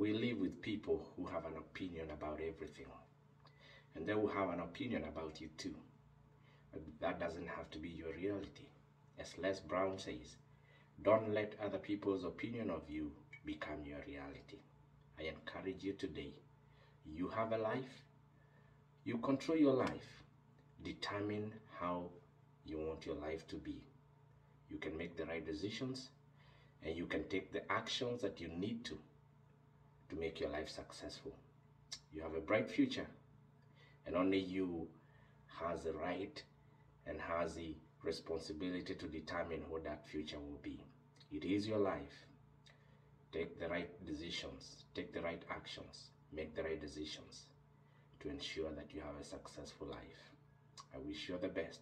we live with people who have an opinion about everything. And they will have an opinion about you too. But that doesn't have to be your reality. As Les Brown says, don't let other people's opinion of you become your reality. I encourage you today. You have a life. You control your life. Determine how you want your life to be. You can make the right decisions and you can take the actions that you need to make your life successful. You have a bright future and only you has the right and has the responsibility to determine what that future will be. It is your life. Take the right decisions, take the right actions, make the right decisions to ensure that you have a successful life. I wish you the best.